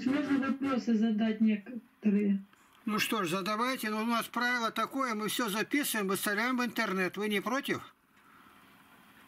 Тихонович, можно вопросы задать некоторые? Ну что ж, задавайте. Но у нас правило такое, мы все записываем, выставляем в интернет. Вы не против?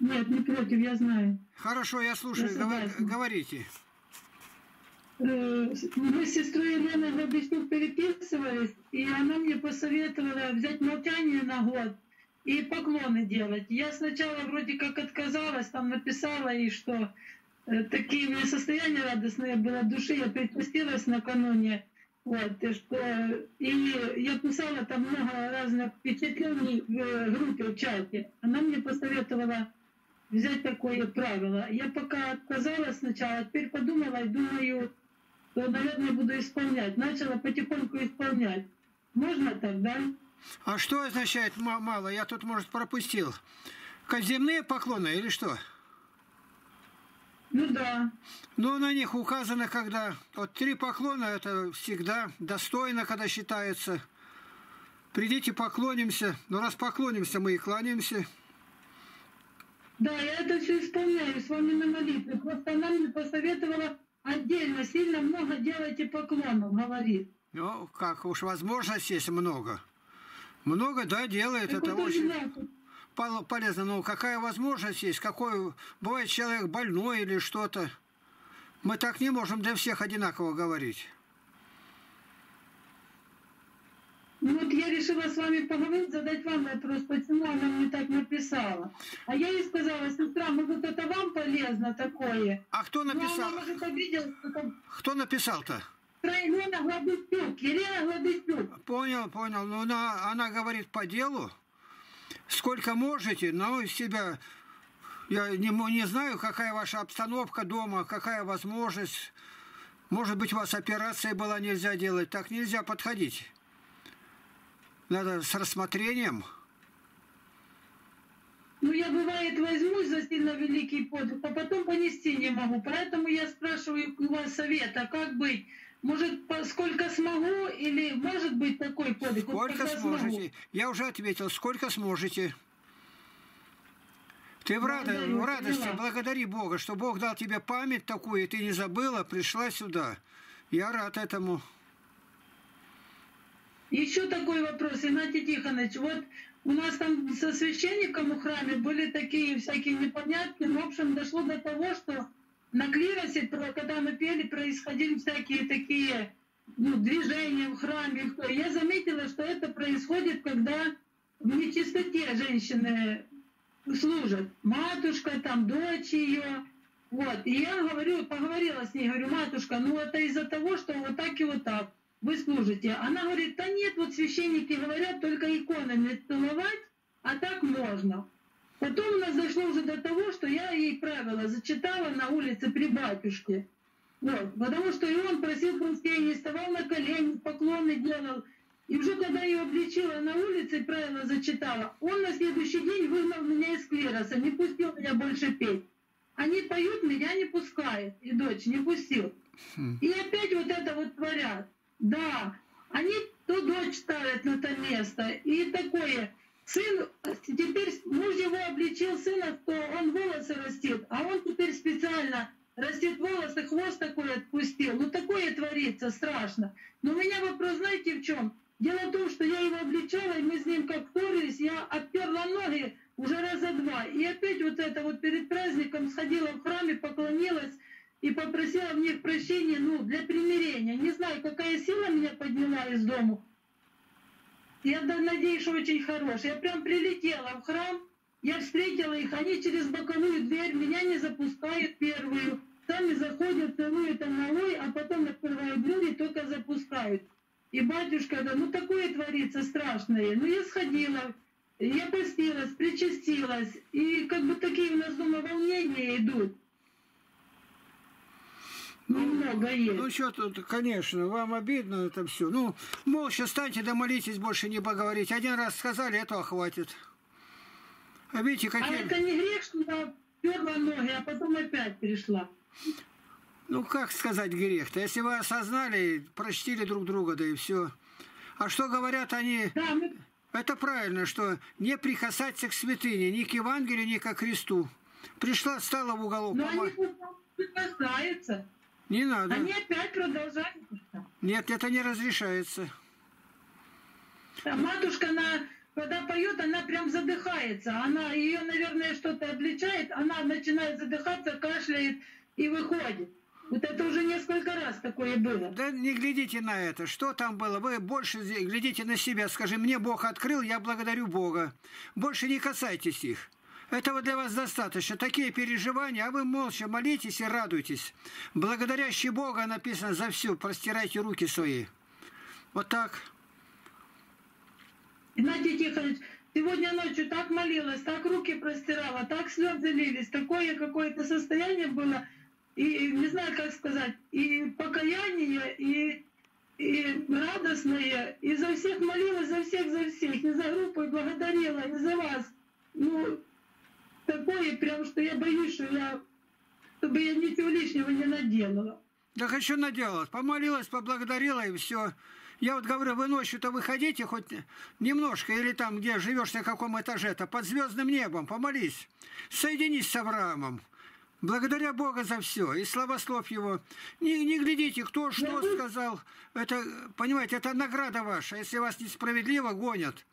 Нет, не против, я знаю. Хорошо, я слушаю. Я Говор- говорите. Э, Мы с сестрой Еленой Грабичук переписывались, и она мне посоветовала взять молчание на год и поклоны делать. Я сначала вроде как отказалась, там написала ей, что такие у меня состояния радостные было в душе, я припустилась накануне. Вот, и что и я писала там много разных впечатлений в э, группе, в чате. Она мне посоветовала взять такое правило. Я пока отказалась сначала, а теперь подумала и думаю, что, наверное, буду исполнять. Начала потихоньку исполнять. Можно так, да? А что означает ма- мало? Я тут, может, пропустил. Земные поклоны или что? Ну да. Ну, на них указано, когда... Вот три поклона – это всегда достойно, когда считается. Придите, поклонимся. Ну, раз поклонимся, мы и кланяемся. Да, я это все исполняю с вами на молитве. Просто она мне посоветовала отдельно, сильно много делайте поклонов, говорит. Ну, как уж возможность есть много. Много, да, делает. Так это очень знаете, пол- полезно. Но какая возможность есть? Какой... Бывает человек больной или что-то. Мы так не можем для всех одинаково говорить. Ну вот я решила с вами поговорить, задать вам вопрос, почему она мне так написала. А я ей сказала, сестра, может это вам полезно такое? А кто Ну, написал? она, может, обиделась, что Кто написал-то? Елена Гладыщук, Елена Гладыщук. Понял, понял. Ну, она, она говорит по делу. Сколько можете, но из себя... Я не, не знаю, какая ваша обстановка дома, какая возможность. Может быть, у вас операция была, нельзя делать. Так нельзя подходить. Надо с рассмотрением. Ну, я, бывает, возьмусь за сильно великий подвиг, а потом понести не могу. Поэтому я спрашиваю у вас совета, как быть? Может, сколько смогу, или может быть такой подвиг? Вот Сколько смогу. сможете. Я уже ответил, сколько сможете. Ты в, Благодарю, в радости поняла. благодари Бога, что Бог дал тебе память такую, и ты не забыла, пришла сюда. Я рад этому. Еще такой вопрос, Игнатий Тихонович. Вот у нас там со священником в храме были такие всякие непонятки. В общем, дошло до того, что на клиросе, когда мы пели, происходили всякие такие ну, движения в храме. Я заметила, что это происходит, когда в нечистоте женщины служат. Матушка, там, дочь ее. Вот. И я говорю, поговорила с ней, говорю, матушка, ну это из-за того, что вот так и вот так вы служите. Она говорит, да нет, вот священники говорят, только иконами целовать, а так можно. Потом у нас дошло уже до того, что я ей правила зачитала на улице при батюшке. Вот, потому что и он просил прощения, вставал на колени, поклоны делал. И уже когда я его обличила на улице, правила зачитала, он на следующий день выгнал меня из клироса, не пустил меня больше петь. Они поют, меня не пускает, и дочь не пустил. И опять вот это вот творят. Да, они то дочь ставят на то место, и такое. Сын, теперь муж его обличил сына, что он волосы растит, а он теперь специально растет волосы, хвост такой отпустил. Ну такое творится, страшно. Но у меня вопрос, знаете, в чем? Дело в том, что я его обличала, и мы с ним как ссорились, я отперла ноги уже раза два. И опять вот это вот перед праздником сходила в храме, поклонилась и попросила в них прощения, ну, для примирения. Не знаю, какая сила меня подняла из дому. Я да, надеюсь, очень хорош. Я прям прилетела в храм, я встретила их, они через боковую дверь меня не запускают первую. Сами заходят, целуют аналой, а потом открывают дверь и только запускают. И батюшка, да, ну такое творится страшное. Ну я сходила, я постилась, причастилась. И как бы такие у нас дома волнения идут. Ну, много есть. Ну, что тут, конечно, вам обидно это все. Ну, молча станьте да молитесь, больше не поговорить. Один раз сказали, этого хватит. А видите, А какие... это не грех, что я перла ноги, а потом опять пришла. Ну, как сказать грех-то? Если вы осознали, прочтили друг друга, да и все. А что говорят они? Да, мы Это правильно, что не прикасаться к святыне, ни к Евангелию, ни ко Христу. Пришла, стала в уголок. Но они прикасаются. Не надо. Они опять продолжают. Нет, это не разрешается. А матушка, она, когда поет, она прям задыхается. Она, ее, наверное, что-то обличает, она начинает задыхаться, кашляет и выходит. Вот это уже несколько раз такое было. Да не глядите на это. Что там было? Вы больше глядите на себя. Скажи, мне Бог открыл, я благодарю Бога. Больше не касайтесь их. Этого для вас достаточно. Такие переживания, а вы молча молитесь и радуйтесь. Благодарящий Бога написано за все. Простирайте руки свои. Вот так. Геннадий Тихонович, сегодня ночью так молилась, так руки простирала, так слезы лились, такое какое-то состояние было, и не знаю, как сказать, и покаяние, и, и радостное, и за всех молилась, за всех, за всех, и за группу, и благодарила, и за вас. Ну, такое прям, что я боюсь, что я, чтобы я ничего лишнего не наделала. Да хочу наделать. Помолилась, поблагодарила и все. Я вот говорю, вы ночью-то выходите хоть немножко, или там, где живешь на каком этаже-то, под звездным небом, помолись. Соединись с Авраамом. Благодаря Бога за все. И славослов его. Не, не глядите, кто что сказал. Это, понимаете, это награда ваша. Если вас несправедливо гонят.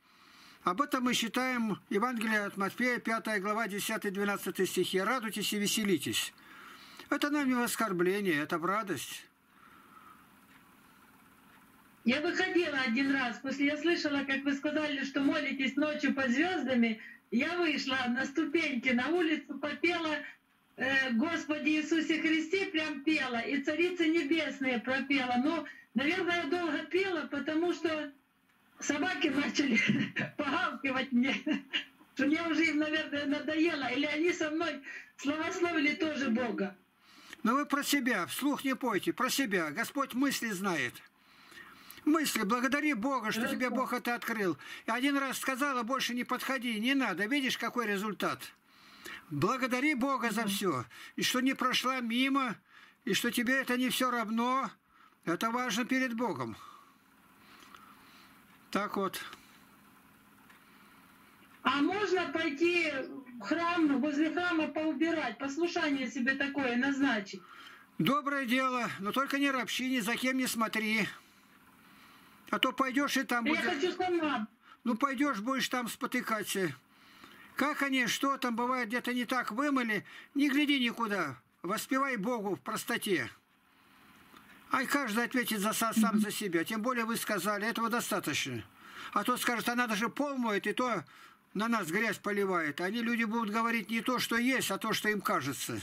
Об этом мы считаем Евангелие от Матфея, 5 глава, 10-12 стихи. Радуйтесь и веселитесь. Это нам не оскорбление, это в радость. Я выходила один раз, после я слышала, как вы сказали, что молитесь ночью под звездами, я вышла на ступеньки на улицу, попела э, «Господи Иисусе Христе» прям пела, и «Царицы Небесные» пропела. Но, наверное, я долго пела, потому что собаки начали погавкивать мне, что мне уже им, наверное, надоело, или они со мной славословили тоже Бога. Но вы про себя, вслух не пойте, про себя. Господь мысли знает мысли, благодари Бога, что тебе Бог это открыл. И один раз сказала, больше не подходи, не надо. Видишь, какой результат? Благодари Бога за все. И что не прошла мимо, и что тебе это не все равно. Это важно перед Богом. Так вот. А можно пойти в храм, возле храма поубирать, послушание себе такое назначить? Доброе дело, но только не ропщи, ни за кем не смотри. А то пойдешь и там будешь... Я хочу сама. Ну, пойдешь, будешь там спотыкаться. Как они, что там бывает, где-то не так вымыли, не гляди никуда. Воспевай Богу в простоте. Ай, каждый ответит за сам за себя. Тем более вы сказали, этого достаточно. А то скажет, она даже пол моет, и то на нас грязь поливает. Они люди будут говорить не то, что есть, а то, что им кажется.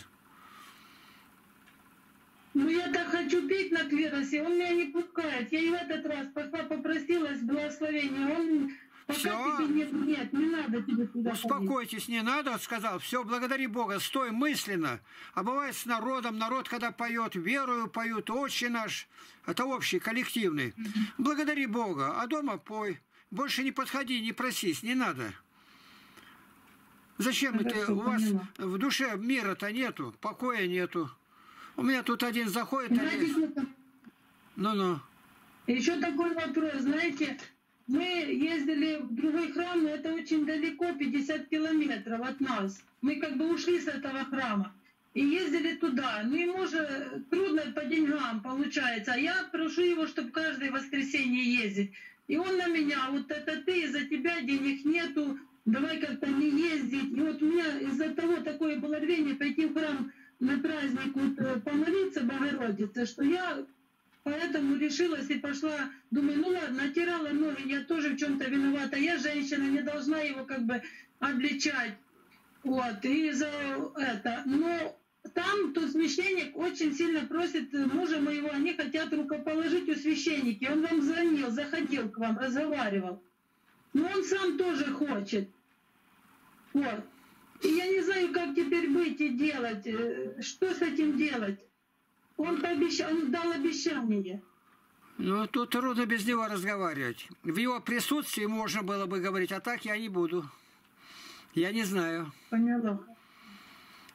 Ну, я так хочу петь на клиросе, он меня не пускает. Я и в этот раз пошла попросилась благословения, он все. нет, нет, не надо тебе туда Успокойтесь, ходить. не надо, сказал. Все, благодари Бога, стой мысленно. А бывает с народом, народ, когда поет, верую поют, отче наш. Это общий, коллективный. Благодари Бога, а дома пой. Больше не подходи, не просись, не надо. Зачем Хорошо, это? У вас в душе мира-то нету, покоя нету. У меня тут один заходит. Ну-ну. Еще такой вопрос, знаете, мы ездили в другой храм, но это очень далеко, 50 километров от нас. Мы как бы ушли с этого храма и ездили туда. Ну ему же трудно по деньгам получается. А я прошу его, чтобы каждое воскресенье ездить. И он на меня, вот это ты, из-за тебя денег нету, давай как-то не ездить. И вот у меня из-за того такое было рвение пойти в храм на праздник вот, э, помолиться Богородице, что я поэтому решилась и пошла, думаю, ну ладно, отирала ноги, я тоже в чем-то виновата, я женщина, не должна его как бы обличать. Вот, и за это. Но там тот священник очень сильно просит мужа моего, они хотят рукоположить у священника. Он вам звонил, заходил к вам, разговаривал. Но он сам тоже хочет. Вот. И я не знаю, как теперь быть и делать. Э, что с этим делать? Он, пообещал, он дал обещание. Ну, тут трудно без него разговаривать. В его присутствии можно было бы говорить, а так я не буду. Я не знаю. Поняла.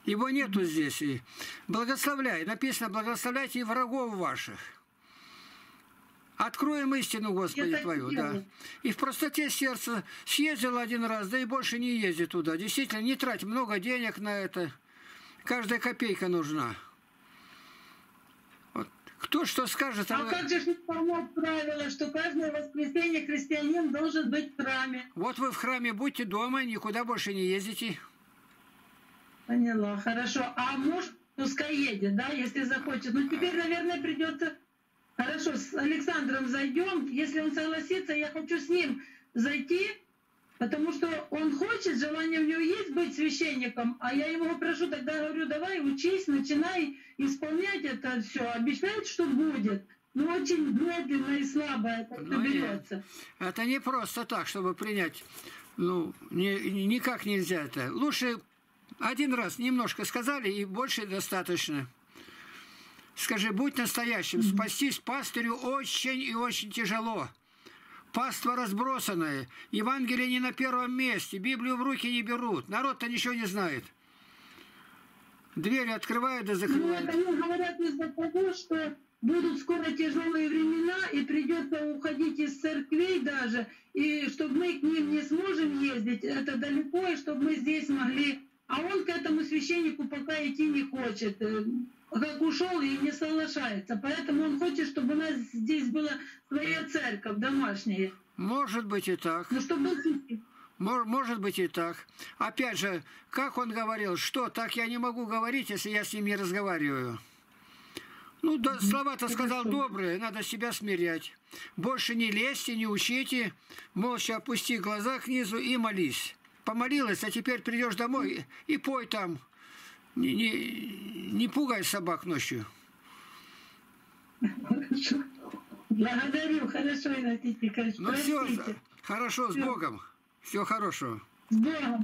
Его нету здесь. И благословляй. Написано, благословляйте и врагов ваших. Откроем истину, Господи, Я Твою, да. И в простоте сердца съездил один раз, да и больше не езди туда. Действительно, не трать много денег на это. Каждая копейка нужна. Кто что скажет, а А вы- как же помог правило, что каждое воскресенье христианин должен быть в храме? Вот вы в храме будьте дома, никуда больше не ездите. Поняла, хорошо. А муж пускай едет, да, если захочет. Ну теперь, наверное, придется... Хорошо, с Александром зайдем. Если он согласится, я хочу с ним зайти, потому что он хочет, желание у него есть быть священником, а я его прошу, тогда говорю, давай учись, начинай исполнять это все, обещает, что будет. Но очень медленно и слабо это Ну, берется. Это не просто так, чтобы принять. Ну, ни- никак нельзя это. Лучше один раз немножко сказали, и больше достаточно. Скажи, будь настоящим. Спастись пастырю очень и очень тяжело. Паства разбросанная. Евангелие не на первом месте. Библию в руки не берут. Народ-то ничего не знает. Двери открывают да Ну, закрывают. это они говорят из-за того, что будут скоро тяжелые времена, и придется уходить из церквей даже, и чтобы мы к ним не сможем ездить, это далеко, и чтобы мы здесь могли... А он к этому священнику пока идти не хочет. Э, Как ушел и не соглашается. Поэтому он хочет, чтобы у нас здесь была своя церковь домашняя. Может быть и так. Ну, чтобы Может быть и так. Опять же, как он говорил, что так я не могу говорить, если я с ним не разговариваю. Ну, да, слова-то сказал добрые, надо себя смирять. Больше не лезьте, не учите, молча опусти глаза к низу и молись. Помолилась, а теперь придешь домой и, и пой там. Не, не, не пугай собак ночью. Хорошо. Благодарю. Хорошо, Иннокентий Николаевич. Ну все, хорошо, с. Богом. Всего хорошего. С Богом.